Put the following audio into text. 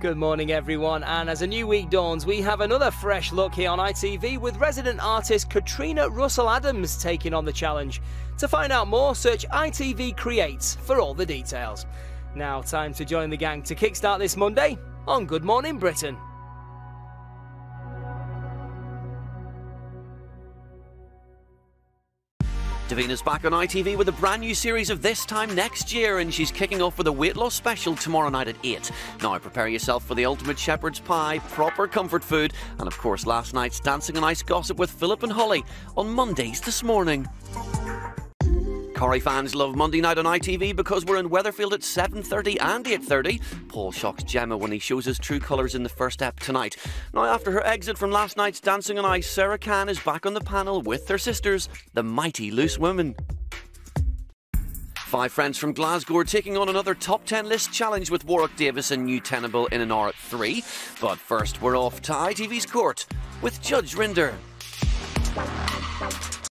Good morning, everyone. And as a new week dawns, we have another fresh look here on ITV with resident artist Katrina Russell Adams taking on the challenge. To find out more, search ITV Creates for all the details. Now, time to join the gang to kickstart this Monday on Good Morning Britain. Davina's back on ITV with a brand new series of this time next year, and she's kicking off with a weight loss special tomorrow night at 8. Now, prepare yourself for the ultimate shepherd's pie, proper comfort food, and of course, last night's Dancing on Ice gossip with Philip and Holly on Mondays this morning. Corrie fans love Monday night on ITV because we're in Weatherfield at 7.30 and 8.30. Paul shocks Gemma when he shows his true colours in the first ep tonight. Now, after her exit from last night's Dancing on Ice, Saira Khan is back on the panel with her sisters, the Mighty Loose Women. Five friends from Glasgow are taking on another top 10 list challenge with Warwick Davis and New Tenable in an hour at 3. But first, we're off to ITV's court with Judge Rinder.